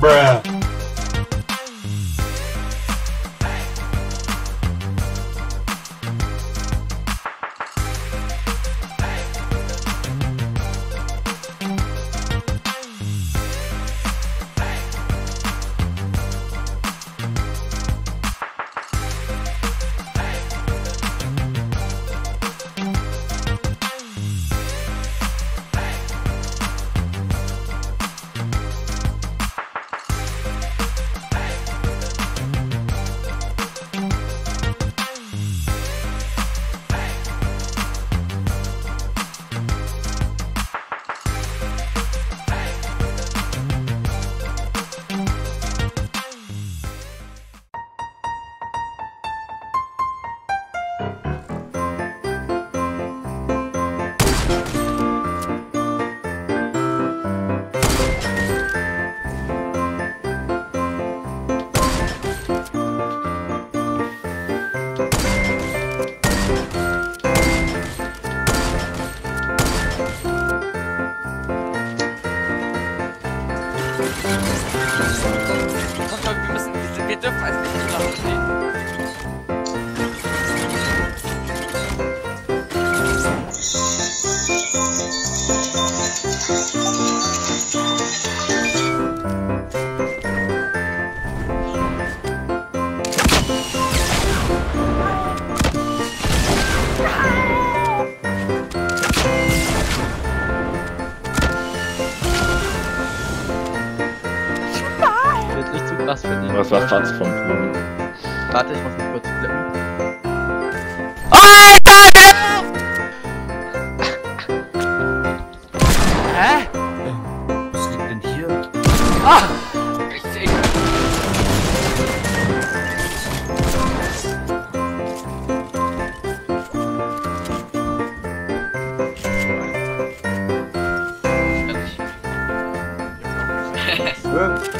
Bruh. Komm schon, wir müssen, wir, dürfen als nicht nach Krass für dich. Was war Fatz vom Pool? Warte, ich muss mich kurz flippen. Hä? Was liegt denn hier? Richtig. Oh!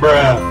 Bruh.